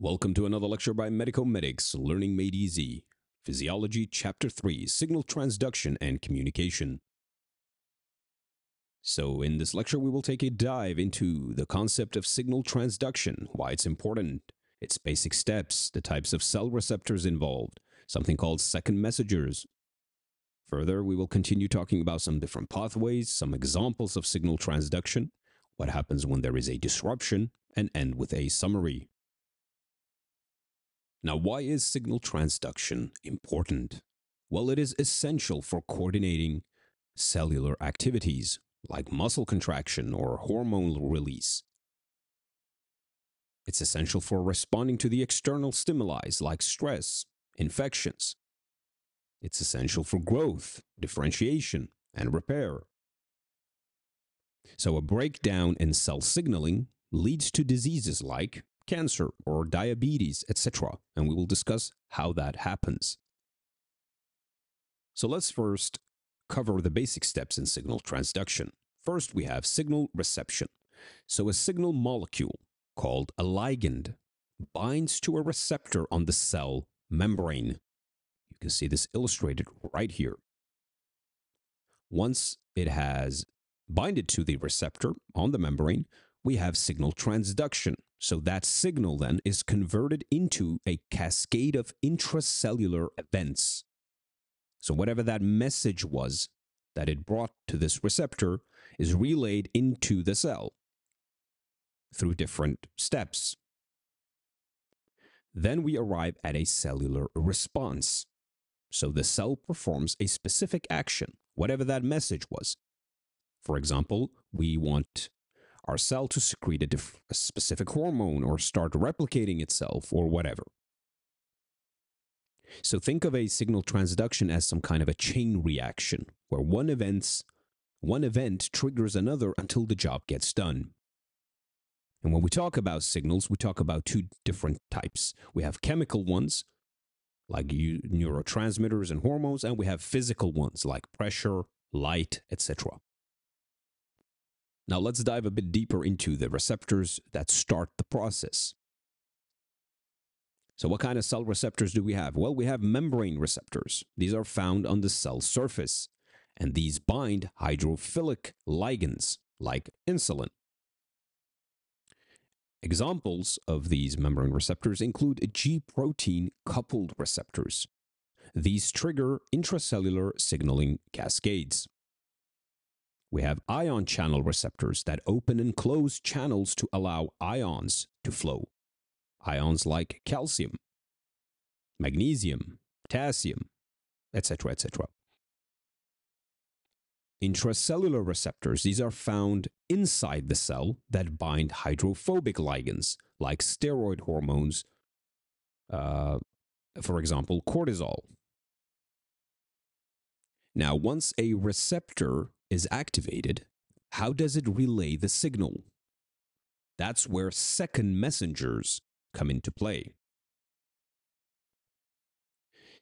Welcome to another lecture by MedicoMedics, Learning Made Easy. Physiology, Chapter 3 Signal Transduction and Communication. So, in this lecture, we will take a dive into the concept of signal transduction, why it's important, its basic steps, the types of cell receptors involved, something called second messengers. Further, we will continue talking about some different pathways, some examples of signal transduction, what happens when there is a disruption, and end with a summary. Now, why is signal transduction important? Well, it is essential for coordinating cellular activities like muscle contraction or hormonal release. It's essential for responding to the external stimuli like stress, infections. It's essential for growth, differentiation, and repair. So, a breakdown in cell signaling leads to diseases like cancer or diabetes, etc. And we will discuss how that happens. So let's first cover the basic steps in signal transduction. First, we have signal reception. So a signal molecule called a ligand binds to a receptor on the cell membrane. You can see this illustrated right here. Once it has binded to the receptor on the membrane, we have signal transduction. So that signal then is converted into a cascade of intracellular events. So whatever that message was that it brought to this receptor is relayed into the cell through different steps. Then we arrive at a cellular response. So the cell performs a specific action, whatever that message was. For example, we want our cell to secrete a, diff- a specific hormone or start replicating itself or whatever. So think of a signal transduction as some kind of a chain reaction where one event's one event triggers another until the job gets done. And when we talk about signals, we talk about two different types. We have chemical ones, like neurotransmitters and hormones, and we have physical ones, like pressure, light, etc. Now let's dive a bit deeper into the receptors that start the process. So what kind of cell receptors do we have? Well, we have membrane receptors. These are found on the cell surface, and these bind hydrophilic ligands like insulin. Examples of these membrane receptors include G protein coupled receptors. These trigger intracellular signaling cascades. We have ion channel receptors that open and close channels to allow ions to flow. Ions like calcium, magnesium, potassium, etc., etc. Intracellular receptors, these are found inside the cell that bind hydrophobic ligands like steroid hormones, uh, for example, cortisol. Now, once a receptor is activated, how does it relay the signal? That's where second messengers come into play.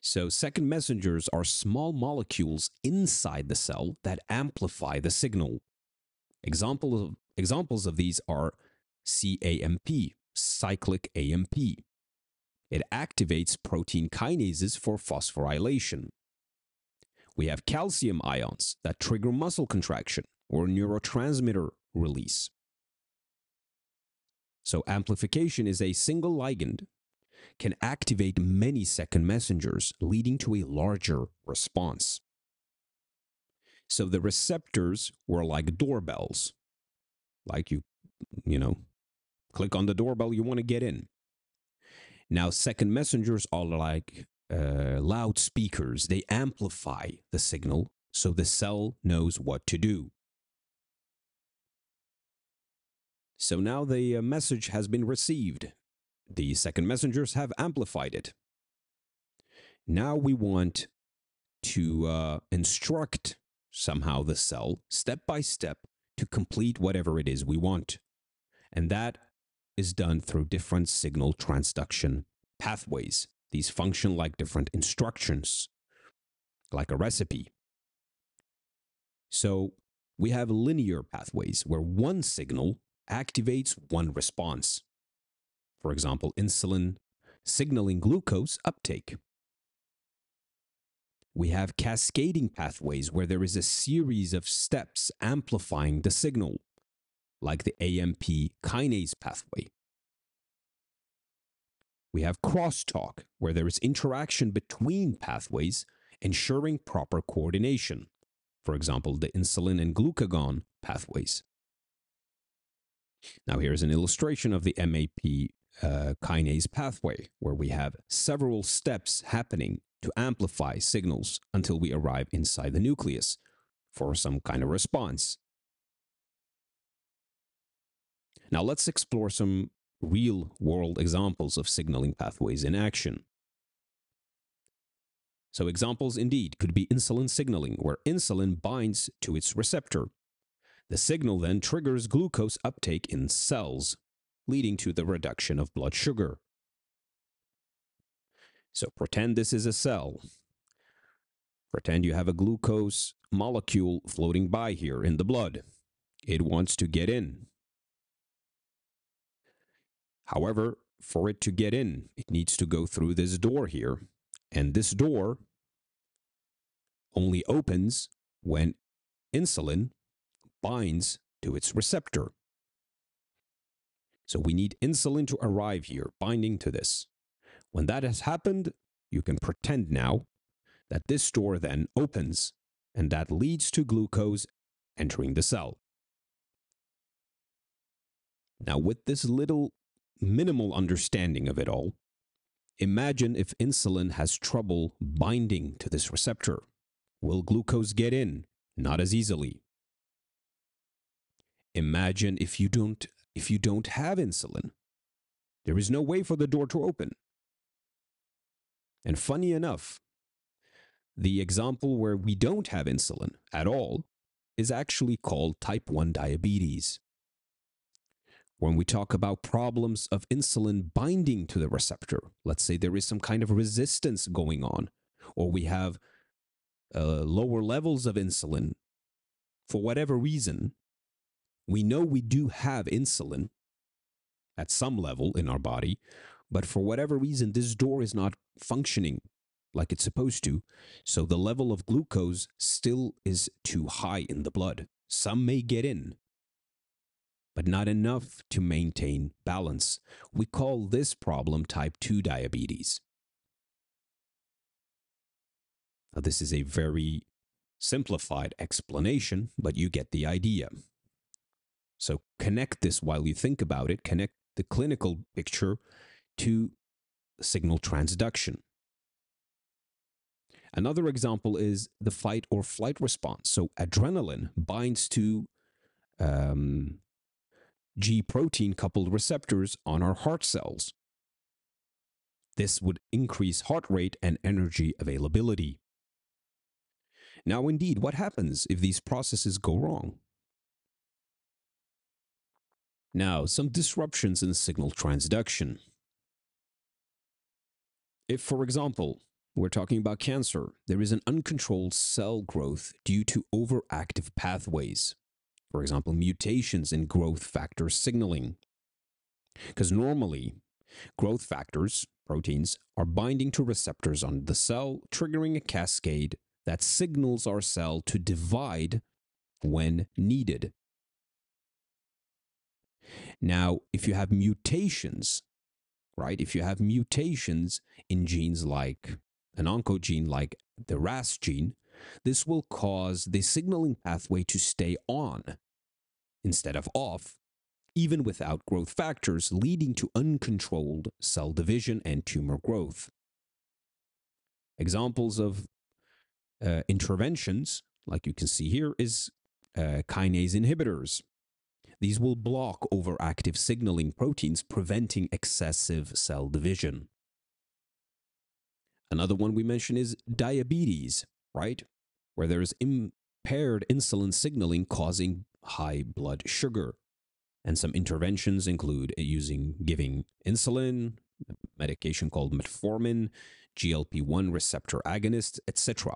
So, second messengers are small molecules inside the cell that amplify the signal. Example of, examples of these are cAMP, cyclic AMP. It activates protein kinases for phosphorylation. We have calcium ions that trigger muscle contraction or neurotransmitter release. So, amplification is a single ligand can activate many second messengers, leading to a larger response. So, the receptors were like doorbells, like you, you know, click on the doorbell, you want to get in. Now, second messengers are like uh, loudspeakers, they amplify the signal so the cell knows what to do. So now the uh, message has been received. The second messengers have amplified it. Now we want to uh, instruct somehow the cell step by step to complete whatever it is we want. And that is done through different signal transduction pathways. These function like different instructions, like a recipe. So we have linear pathways where one signal activates one response. for example, insulin signaling glucose uptake. We have cascading pathways where there is a series of steps amplifying the signal, like the AMP kinase pathway. We have crosstalk, where there is interaction between pathways, ensuring proper coordination. For example, the insulin and glucagon pathways. Now, here's an illustration of the MAP uh, kinase pathway, where we have several steps happening to amplify signals until we arrive inside the nucleus for some kind of response. Now, let's explore some real world examples of signaling pathways in action. So, examples indeed could be insulin signaling, where insulin binds to its receptor. The signal then triggers glucose uptake in cells, leading to the reduction of blood sugar. So, pretend this is a cell. Pretend you have a glucose molecule floating by here in the blood. It wants to get in. However, for it to get in, it needs to go through this door here. And this door only opens when insulin binds to its receptor. So we need insulin to arrive here, binding to this. When that has happened, you can pretend now that this door then opens and that leads to glucose entering the cell. Now, with this little minimal understanding of it all, imagine if insulin has trouble binding to this receptor. Will glucose get in? Not as easily. Imagine if you don't if you don't have insulin. There is no way for the door to open. And funny enough, the example where we don't have insulin at all is actually called type 1 diabetes. When we talk about problems of insulin binding to the receptor, let's say there is some kind of resistance going on, or we have uh, lower levels of insulin for whatever reason, we know we do have insulin at some level in our body, but for whatever reason, this door is not functioning like it's supposed to. So the level of glucose still is too high in the blood. Some may get in, but not enough to maintain balance. We call this problem type 2 diabetes. Now, this is a very simplified explanation, but you get the idea. So connect this while you think about it, connect the clinical picture to signal transduction. Another example is the fight or flight response. So adrenaline binds to um, G protein coupled receptors on our heart cells. This would increase heart rate and energy availability. Now, indeed, what happens if these processes go wrong? Now, some disruptions in signal transduction. If, for example, we're talking about cancer, there is an uncontrolled cell growth due to overactive pathways. For example, mutations in growth factor signaling. Because normally, growth factors, proteins, are binding to receptors on the cell, triggering a cascade that signals our cell to divide when needed. Now, if you have mutations, right, if you have mutations in genes like an oncogene like the RAS gene, this will cause the signaling pathway to stay on instead of off, even without growth factors, leading to uncontrolled cell division and tumor growth. Examples of uh, interventions, like you can see here, is uh, kinase inhibitors. These will block overactive signaling proteins, preventing excessive cell division. Another one we mentioned is diabetes, right? Where there is impaired insulin signaling causing high blood sugar. And some interventions include using giving insulin, medication called metformin, GLP-1 receptor agonist, etc.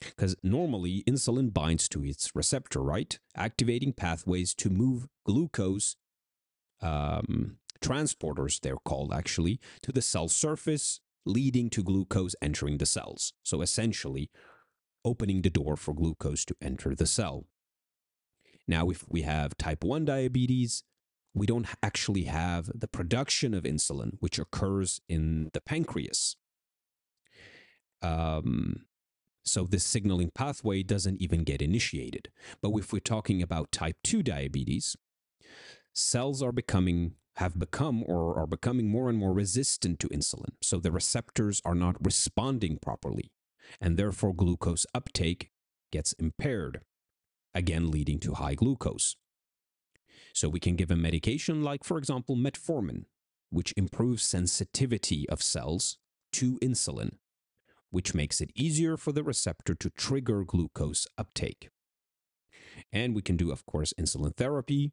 Because normally insulin binds to its receptor, right? Activating pathways to move glucose um, transporters, they're called actually, to the cell surface, leading to glucose entering the cells. So essentially, opening the door for glucose to enter the cell. Now, if we have type 1 diabetes, we don't actually have the production of insulin, which occurs in the pancreas. Um, so this signaling pathway doesn't even get initiated. But if we're talking about type 2 diabetes, cells are becoming have become or are becoming more and more resistant to insulin. So the receptors are not responding properly, and therefore glucose uptake gets impaired, again leading to high glucose. So we can give a medication like, for example, metformin, which improves sensitivity of cells to insulin, which makes it easier for the receptor to trigger glucose uptake. And we can do, of course, insulin therapy,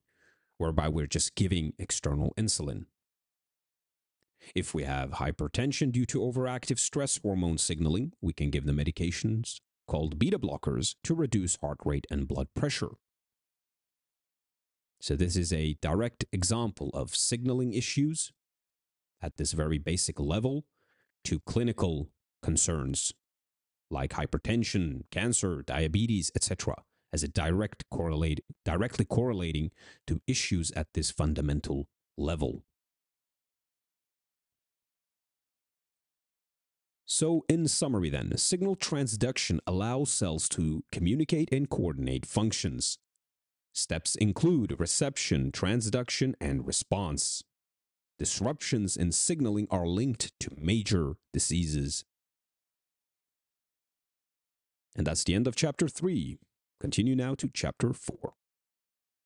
whereby we're just giving external insulin. If we have hypertension due to overactive stress hormone signaling, we can give the medications called beta blockers to reduce heart rate and blood pressure. So, this is a direct example of signaling issues at this very basic level to clinical concerns like hypertension, cancer, diabetes, etc as a direct correlate, directly correlating to issues at this fundamental level. So, in summary, then, signal transduction allows cells to communicate and coordinate functions. Steps include reception, transduction, and response. Disruptions in signaling are linked to major diseases. And that's the end of chapter 3. Continue now to chapter 4.